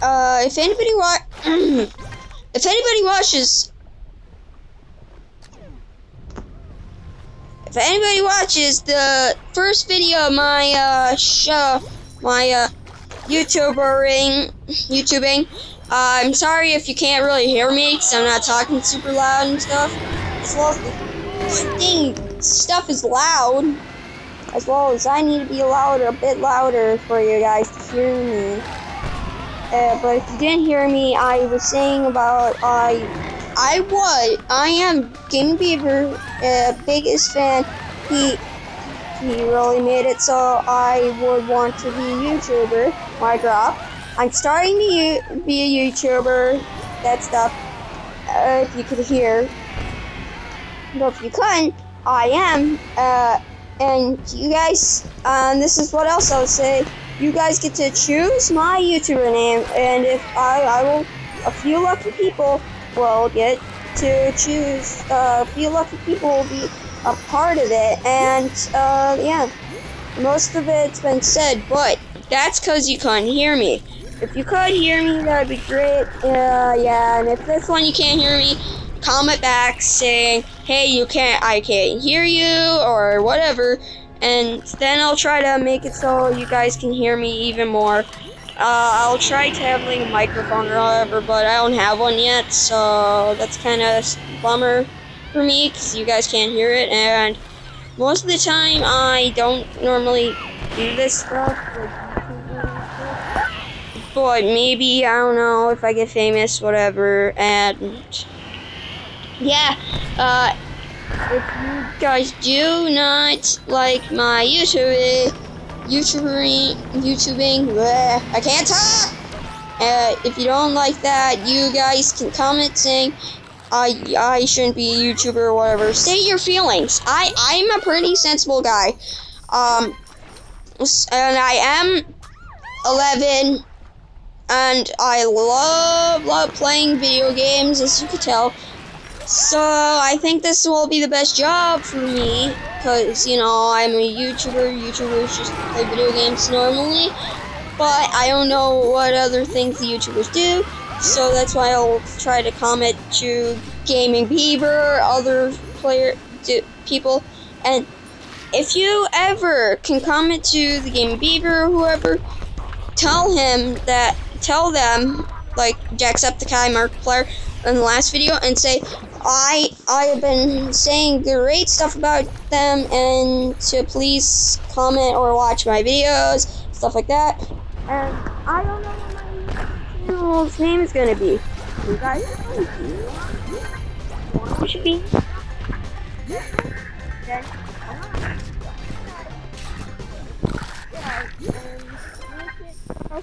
uh, if anybody wa- if anybody watches, if anybody watches the first video of my uh show, my uh YouTubering, YouTubing, uh, I'm sorry if you can't really hear me because I'm not talking super loud and stuff. As the thing stuff is loud, as well as I need to be louder, a bit louder for you guys to hear me. Uh, but if you didn't hear me, I was saying about I, I was, I am Game Beaver, uh, biggest fan. He, he really made it so I would want to be a YouTuber. My drop. I'm starting to be a YouTuber. That stuff. Uh, if you could hear. But if you couldn't, I am. Uh, and you guys, um, this is what else I would say. You guys get to choose my YouTuber name, and if I, I will, a few lucky people will get to choose. Uh, a few lucky people will be a part of it, and uh, yeah, most of it's been said, but that's because you couldn't hear me. If you could hear me, that'd be great. Uh, yeah, and if this one you can't hear me, comment back saying, "Hey, you can't, I can't hear you," or whatever, and then I'll try to make it so you guys can hear me even more. Uh, I'll try to have like a microphone or whatever, but I don't have one yet, so that's kind of bummer for me because you guys can't hear it, and most of the time I don't normally do this stuff. But maybe I don't know if I get famous, whatever, and yeah, uh, if you guys do not like my YouTube, YouTubing, YouTubing, bleh, I can't talk. Uh, if you don't like that, you guys can comment saying I I shouldn't be a YouTuber or whatever. State your feelings. I I'm a pretty sensible guy. Um, and I am 11, and I love love playing video games, as you can tell. So I think this will be the best job for me, cause you know I'm a YouTuber. YouTubers just play video games normally, but I don't know what other things the YouTubers do. So that's why I'll try to comment to Gaming Beaver, other player to people, and if you ever can comment to the Gaming Beaver or whoever, tell him that tell them like Jacksepticeye Markiplier in the last video and say I I have been saying great stuff about them and to please comment or watch my videos, stuff like that. And I don't know what my channel's name is gonna be. You guys it should be? Uh, okay. Oh,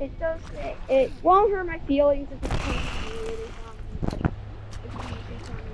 it does. It won't hurt my feelings if it's really Say your feelings to me. I am. And nice to everyone for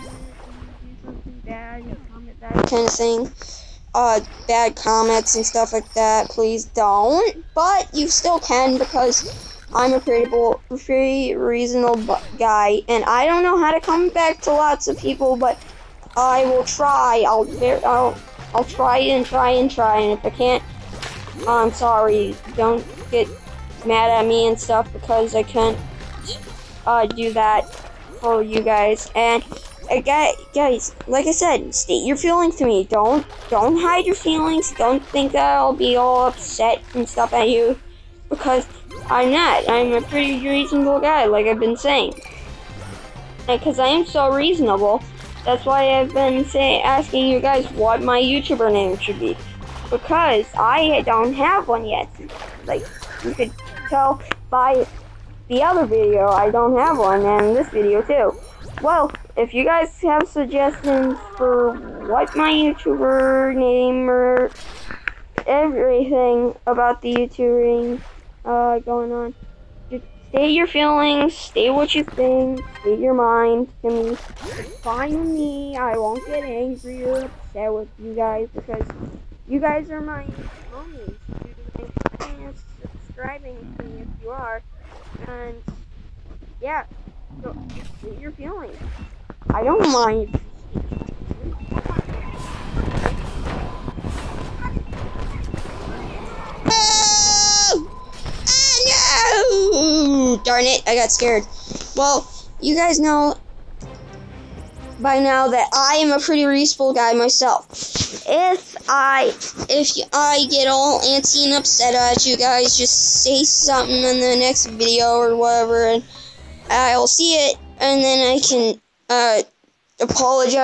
kind of thing. Uh, bad comments and stuff like that, please don't. But you still can because I'm a pretty, pretty reasonable guy, and I don't know how to come back to lots of people, but I will try. I'll, I'll, I'll try and try and try, and if I can't, I'm sorry. Don't get mad at me and stuff because I can't uh, do that for you guys. And guys, like I said, state your feelings to me. Don't don't hide your feelings. Don't think I'll be all upset and stuff at you because I'm not. I'm a pretty reasonable guy, like I've been saying. Because I am so reasonable, that's why I've been saying, asking you guys what my YouTuber name should be. Because I don't have one yet. Like, you could tell by the other video, I don't have one, and this video too. Well, if you guys have suggestions for what my YouTuber name or everything about the YouTubing uh, going on, just state your feelings, state what you think, state your mind to me. With me. I won't get angry or upset with you guys because you guys are my homies. And subscribing to me if you are. And yeah, so state your feelings. I don't mind. Ah, no! Darn it, I got scared. Well, you guys know by now that I am a pretty reasonable guy myself. If I if I get all antsy and upset at you guys, just say something in the next video or whatever, and I'll see it, and then I can uh, apologize.